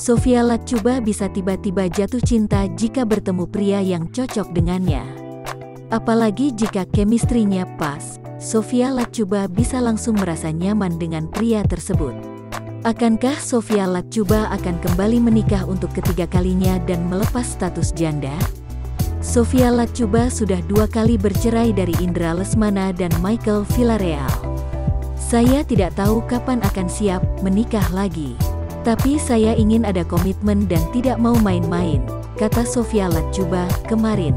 Sofia Latjuba bisa tiba-tiba jatuh cinta jika bertemu pria yang cocok dengannya. Apalagi jika kemistrinya pas, Sofia Latjuba bisa langsung merasa nyaman dengan pria tersebut. Akankah Sofia Latjuba akan kembali menikah untuk ketiga kalinya dan melepas status janda? Sofia Latjuba sudah dua kali bercerai dari Indra Lesmana dan Michael Villarreal. Saya tidak tahu kapan akan siap menikah lagi. Tapi saya ingin ada komitmen dan tidak mau main-main, kata Sofia Latjuba kemarin.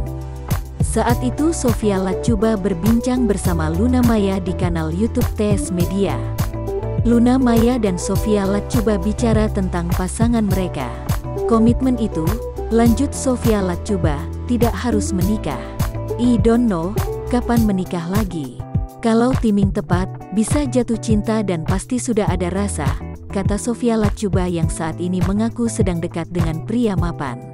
Saat itu Sofia Latjuba berbincang bersama Luna Maya di kanal YouTube TS Media. Luna Maya dan Sofia Latjuba bicara tentang pasangan mereka. Komitmen itu, lanjut Sofia Latjuba, tidak harus menikah. I don't know, kapan menikah lagi. Kalau timing tepat, bisa jatuh cinta dan pasti sudah ada rasa, kata Sofia Latjuba yang saat ini mengaku sedang dekat dengan pria mapan.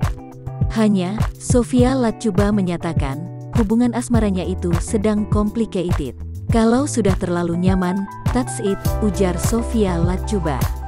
Hanya, Sofia Latjuba menyatakan, hubungan asmaranya itu sedang complicated. Kalau sudah terlalu nyaman, that's it, ujar Sofia Latjuba.